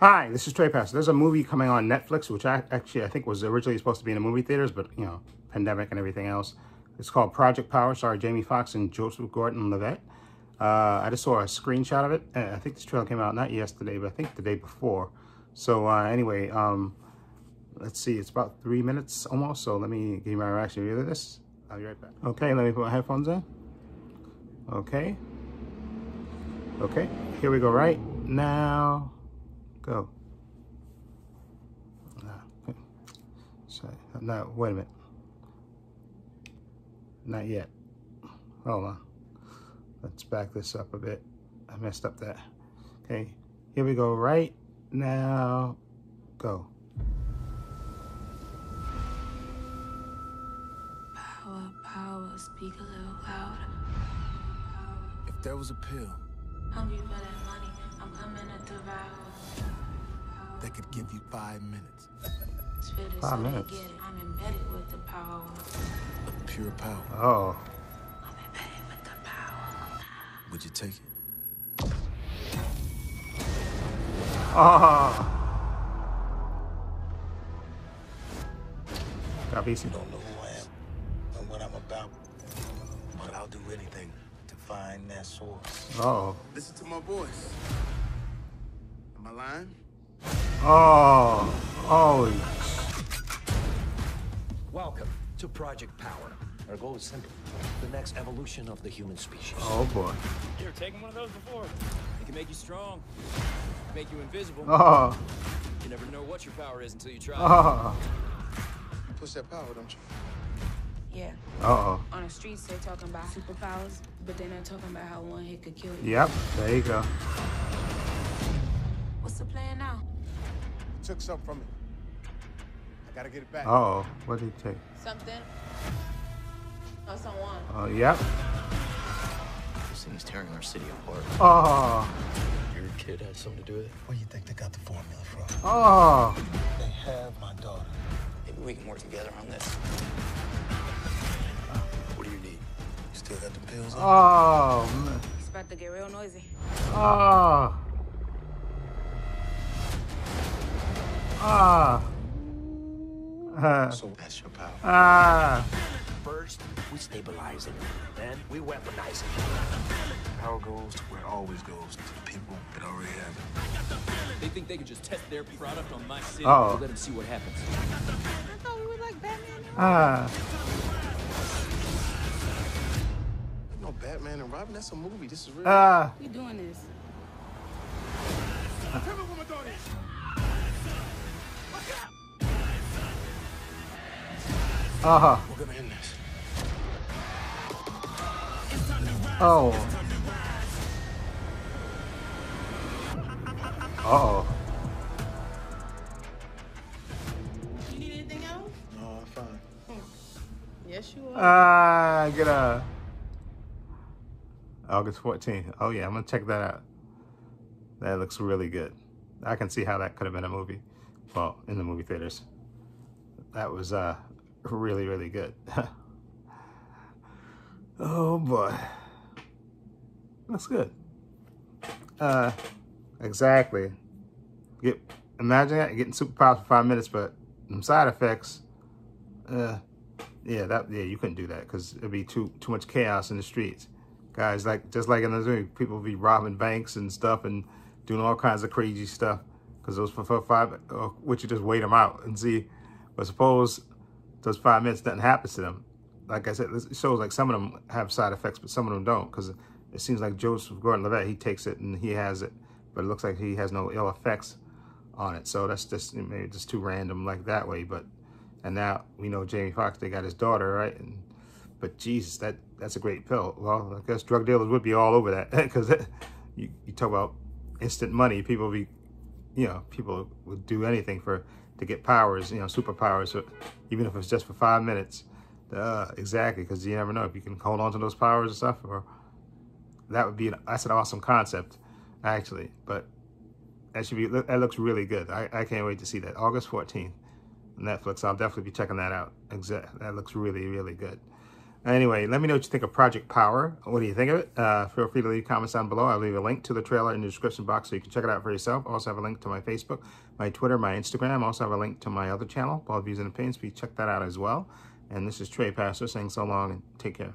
Hi, this is Trepacer. There's a movie coming on Netflix, which I actually I think was originally supposed to be in the movie theaters, but you know, pandemic and everything else. It's called Project Power, starring Jamie Foxx and Joseph Gordon-Levitt. Uh, I just saw a screenshot of it. Uh, I think this trailer came out not yesterday, but I think the day before. So uh, anyway, um, let's see. It's about three minutes almost. So let me give you my reaction to this. I'll be right back. Okay, let me put my headphones in. Okay. Okay, here we go right now. Go. Hmm. So, no, wait a minute. Not yet. Hold on. Let's back this up a bit. I messed up that. Okay, here we go right now. Go. Power, power, speak a little louder. If there was a pill Hungry for that that could give you five minutes Five minutes. get it. I'm embedded with the power. of pure power, Oh, I'm embedded with the power. would you take it? oh. Got You don't know who I am and what I'm about, but I'll do anything to find that source. Oh, Listen to my voice. Am I lying? Oh, oh. Welcome to Project Power. Our goal is simple the next evolution of the human species. Oh boy. You ever taken one of those before? It can make you strong, make you invisible. Oh, You never know what your power is until you try. oh, You push that power, don't you? Yeah. Uh oh. On the streets, they're talking about superpowers, but they're not talking about how one hit could kill you. Yep, there you go. What's the plan now? You took something from me. I gotta get it back. Oh, what did he take? Something or someone. Oh, yep. This thing's tearing our city apart. Oh, Your kid has something to do with it. Where you think they got the formula from? oh. They have my daughter. Maybe we can work together on this. What do you need? You still got the pills on? Oh, man. It's about to get real noisy. Oh. Ah. Ah. So that's your power. Ah. First, we stabilize it. Then, we weaponize it. Power goes to where it always goes to the people that already have it. They think they can just test their product on my city Uh-oh. and let them see what happens. I thought we were like Batman and Ah. No, Batman and Robin, that's a movie. This is real. Ah. We doing this. Tell me where my daughter is. We're gonna end this. Oh. Uh-oh. You need anything else? No, I'm fine. Yes, you are. Ah, get a August 14th. Oh yeah, I'm gonna check that out. That looks really good. I can see how that could have been a movie. Well, in the movie theaters. That was uh really, really good. oh boy. That's good. Uh exactly. Get imagine that getting superpowers for five minutes, but some side effects, uh yeah, that yeah, you couldn't do that because it'd be too too much chaos in the streets. Guys, like just like in the movie, people be robbing banks and stuff and doing all kinds of crazy stuff because those for, five, uh, would you just wait them out and see? But suppose those five minutes nothing happens to them. Like I said, it shows like some of them have side effects, but some of them don't because it seems like Joseph Gordon-Levitt he takes it and he has it, but it looks like he has no ill effects on it. So that's just maybe just too random like that way, but. And now we know Jamie Foxx, they got his daughter, right? And but Jesus, that that's a great pill. Well, I guess drug dealers would be all over that because you, you talk about instant money. People be, you know, people would do anything for to get powers, you know, superpowers, so even if it's just for five minutes. Uh, exactly, because you never know if you can hold on to those powers and stuff, or that would be an, that's an awesome concept, actually. But that should be that looks really good. I, I can't wait to see that August fourteenth. Netflix. I'll definitely be checking that out. Exact. That looks really, really good. Anyway, let me know what you think of Project Power. What do you think of it? Uh, feel free to leave comments down below. I'll leave a link to the trailer in the description box so you can check it out for yourself. I also have a link to my Facebook, my Twitter, my Instagram. I also have a link to my other channel, Paul's Views and Opinions. Please check that out as well. And this is Trepacer saying so long and take care.